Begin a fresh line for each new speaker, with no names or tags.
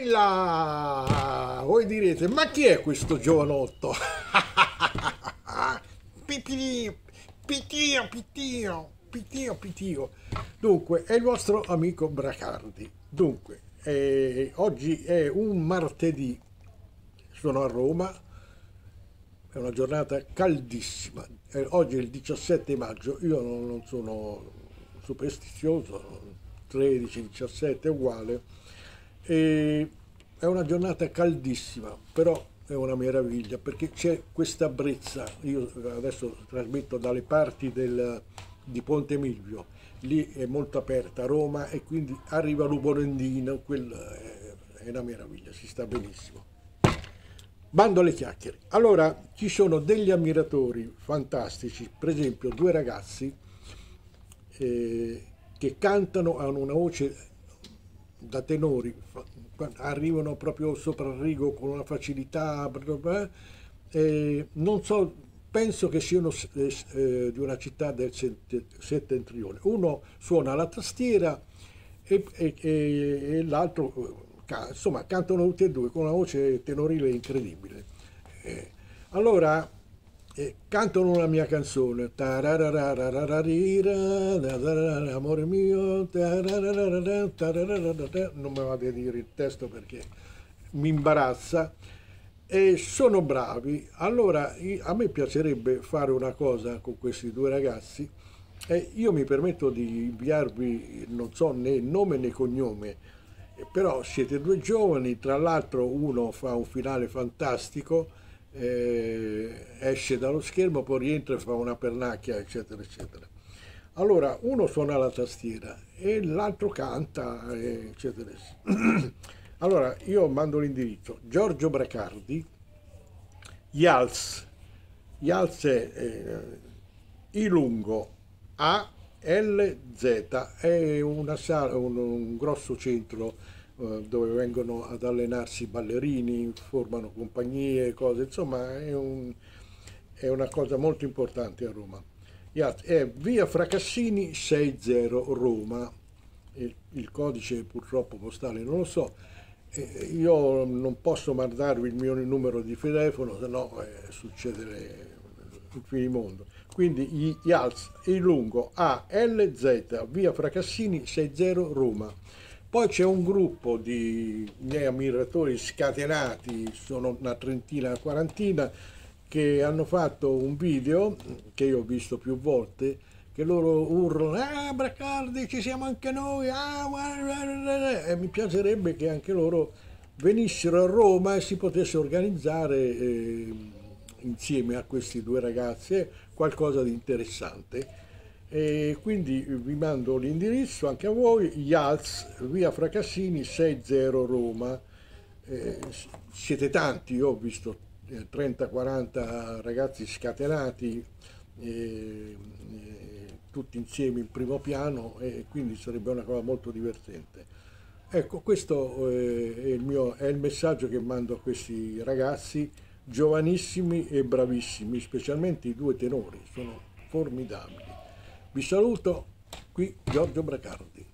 Eila! Voi direte, ma chi è questo giovanotto? Pitio, pitio, pitio, pitio, pitio. Dunque, è il vostro amico Bracardi. Dunque, eh, oggi è un martedì, sono a Roma, è una giornata caldissima. Eh, oggi è il 17 maggio, io non, non sono superstizioso, 13, 17 è uguale e è una giornata caldissima, però è una meraviglia perché c'è questa brezza. Io adesso trasmetto dalle parti del, di Ponte Milvio, lì è molto aperta Roma e quindi arriva l'Uborendino, quel è una meraviglia, si sta benissimo. Bando alle chiacchiere. Allora, ci sono degli ammiratori fantastici, per esempio due ragazzi eh, che cantano, hanno una voce da tenori arrivano proprio sopra il rigo con una facilità, eh, non so, penso che siano eh, eh, di una città del settentrione. Uno suona la tastiera e, e, e l'altro, insomma, cantano tutti e due con una voce tenorile incredibile. Eh, allora, e cantano una mia canzone. Amore mio non mi vado a dire il testo perché mi imbarazza. E sono bravi. Allora a me piacerebbe fare una cosa con questi due ragazzi. E io mi permetto di inviarvi non so né nome né cognome però siete due giovani tra l'altro uno fa un finale fantastico eh, esce dallo schermo, poi rientra e fa una pernacchia, eccetera, eccetera. Allora, uno suona la tastiera e l'altro canta, eccetera. allora, io mando l'indirizzo Giorgio Bracardi, Yals, Yals è eh, Ilungo, A, L, Z, è una un, un grosso centro dove vengono ad allenarsi ballerini, formano compagnie, cose, insomma è, un, è una cosa molto importante a Roma. È via Fracassini 60 Roma, il, codice purtroppo postale non lo so, io non posso mandarvi il mio numero di telefono, se no eh, succede il finimondo. Quindi IALS, il lungo ALZ, via Fracassini 60 Roma. Poi c'è un gruppo di miei ammiratori scatenati, sono una trentina, una quarantina, che hanno fatto un video che io ho visto più volte, che loro urlano, ah Bracardi ci siamo anche noi, ah, e mi piacerebbe che anche loro venissero a Roma e si potesse organizzare eh, insieme a questi due ragazzi qualcosa di interessante. E quindi vi mando l'indirizzo anche a voi, IALS, via Fracassini 60 Roma. Eh, siete tanti, io ho visto 30-40 eh, ragazzi scatenati, eh, tutti insieme in primo piano e quindi sarebbe una cosa molto divertente. Ecco, questo eh, è il, mio, è il messaggio che mando a questi ragazzi giovanissimi e bravissimi, specialmente i due tenori, sono formidabili. Vi saluto, qui Giorgio Bracardi.